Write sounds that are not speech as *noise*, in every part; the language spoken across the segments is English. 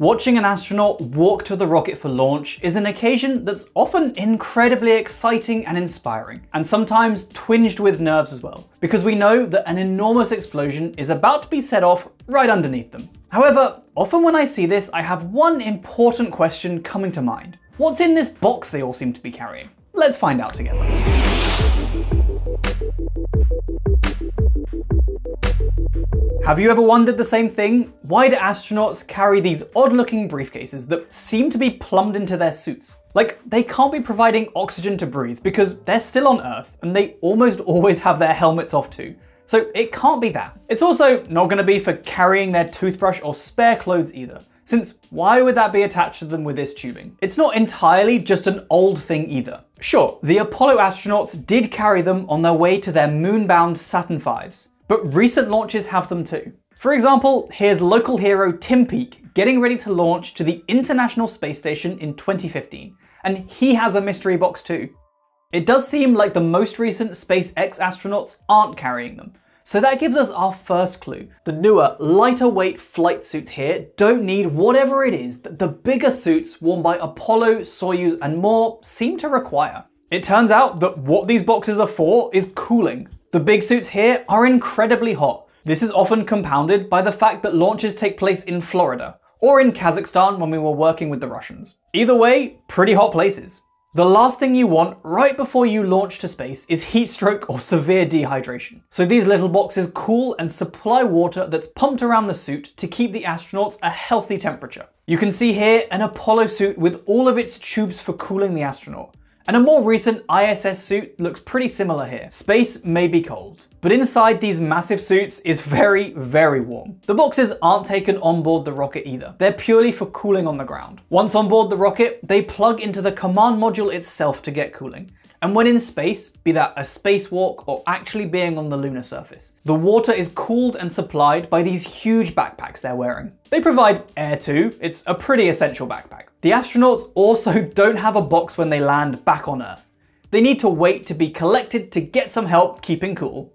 Watching an astronaut walk to the rocket for launch is an occasion that's often incredibly exciting and inspiring, and sometimes twinged with nerves as well, because we know that an enormous explosion is about to be set off right underneath them. However, often when I see this, I have one important question coming to mind. What's in this box they all seem to be carrying? Let's find out together. Have you ever wondered the same thing? Why do astronauts carry these odd looking briefcases that seem to be plumbed into their suits? Like, they can't be providing oxygen to breathe because they're still on Earth and they almost *laughs* always have their helmets off too. So it can't be that. It's also not going to be for carrying their toothbrush or spare clothes either. Since why would that be attached to them with this tubing? It's not entirely just an old thing either. Sure, the Apollo astronauts did carry them on their way to their moon-bound Saturn V's, but recent launches have them too. For example, here's local hero Tim Peake getting ready to launch to the International Space Station in 2015, and he has a mystery box too. It does seem like the most recent SpaceX astronauts aren't carrying them, so that gives us our first clue. The newer, lighter weight flight suits here don't need whatever it is that the bigger suits worn by Apollo, Soyuz, and more seem to require. It turns out that what these boxes are for is cooling. The big suits here are incredibly hot. This is often compounded by the fact that launches take place in Florida, or in Kazakhstan when we were working with the Russians. Either way, pretty hot places. The last thing you want right before you launch to space is heat stroke or severe dehydration. So these little boxes cool and supply water that's pumped around the suit to keep the astronauts a healthy temperature. You can see here an Apollo suit with all of its tubes for cooling the astronaut. And a more recent ISS suit looks pretty similar here. Space may be cold, but inside these massive suits is very, very warm. The boxes aren't taken on board the rocket either. They're purely for cooling on the ground. Once on board the rocket, they plug into the command module itself to get cooling. And when in space, be that a spacewalk or actually being on the lunar surface, the water is cooled and supplied by these huge backpacks they're wearing. They provide air too, it's a pretty essential backpack. The astronauts also *laughs* don't have a box when they land back on Earth. They need to wait to be collected to get some help keeping cool.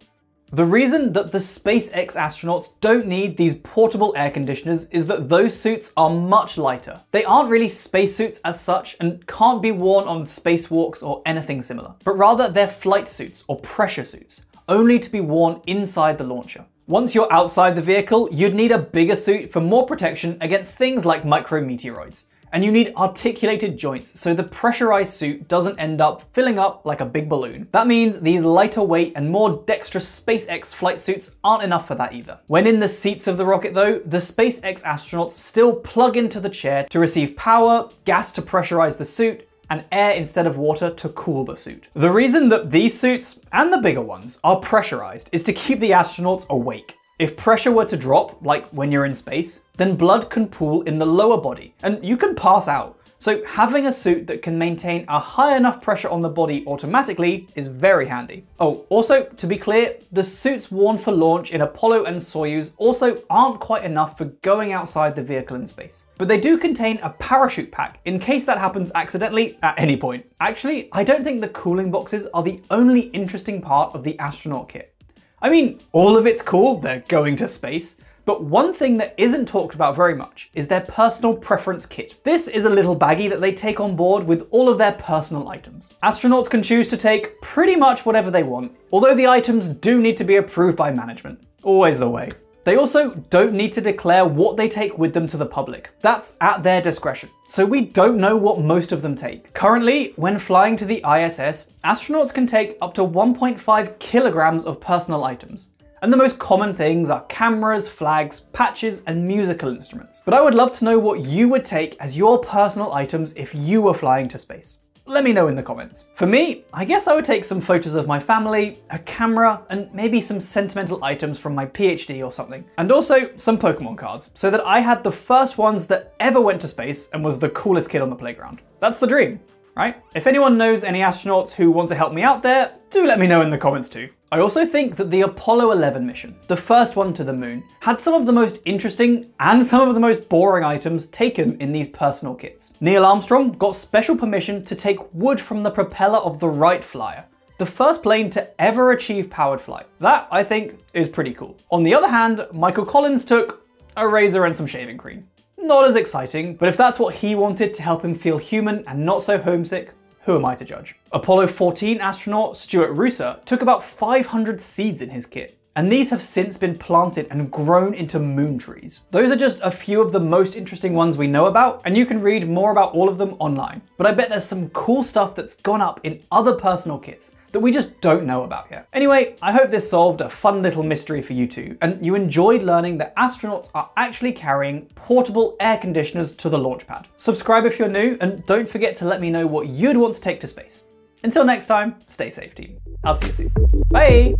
The reason that the SpaceX astronauts don't need these portable air conditioners is that those suits are much lighter. They aren't really spacesuits as such and can't be worn on spacewalks or anything similar, but rather they're flight suits or pressure suits, only to be worn inside the launcher. Once you're outside the vehicle, you'd need a bigger suit for more protection against things like micrometeoroids and you need articulated joints so the pressurized suit doesn't end up filling up like a big balloon. That means these lighter weight and more dexterous SpaceX flight suits aren't enough for that either. When in the seats of the rocket though, the SpaceX astronauts still plug into the chair to receive power, gas to pressurize the suit, and air instead of water to cool the suit. The reason that these suits, and the bigger ones, are pressurized is to keep the astronauts awake. If pressure were to drop, like when you're in space, then blood can pool in the lower body and you can pass out. So having a suit that can maintain a high enough pressure on the body automatically is very handy. Oh, also, to be clear, the suits worn for launch in Apollo and Soyuz also aren't quite enough for going outside the vehicle in space. But they do contain a parachute pack in case that happens accidentally at any point. Actually, I don't think the cooling boxes are the only interesting part of the astronaut kit. I mean, all of it's cool, they're going to space, but one thing that isn't talked about very much is their personal preference kit. This is a little baggie that they take on board with all of their personal items. Astronauts can choose to take pretty much whatever they want, although the items do need to be approved by management. Always the way. They also don't need to declare what they take with them to the public. That's at their discretion. So we don't know what most of them take. Currently, when flying to the ISS, astronauts can take up to 1.5 kilograms of personal items. And the most common things are cameras, flags, patches, and musical instruments. But I would love to know what you would take as your personal items if you were flying to space. Let me know in the comments. For me, I guess I would take some photos of my family, a camera, and maybe some sentimental items from my PhD or something. And also some Pokemon cards, so that I had the first ones that ever went to space and was the coolest kid on the playground. That's the dream right? If anyone knows any astronauts who want to help me out there, do let me know in the comments too. I also think that the Apollo 11 mission, the first one to the moon, had some of the most interesting and some of the most boring items taken in these personal kits. Neil Armstrong got special permission to take wood from the propeller of the Wright Flyer, the first plane to ever achieve powered flight. That, I think, is pretty cool. On the other hand, Michael Collins took a razor and some shaving cream. not as exciting, but if that's what he wanted to help him feel human and not so homesick, who am I to judge? Apollo 14 astronaut Stuart Roosa took about 500 seeds in his kit, and these have since been planted and grown into moon trees. Those are just a few of the most interesting ones we know about, and you can read more about all of them online. But I bet there's some cool stuff that's gone up in other personal kits that we just don't know about yet. Anyway, I hope this solved a fun little mystery for you too, and you enjoyed learning that astronauts are actually carrying portable air conditioners to the launch pad. Subscribe if you're new, and don't forget to let me know what you'd want to take to space. Until next time, stay safe team. I'll see you soon. Bye!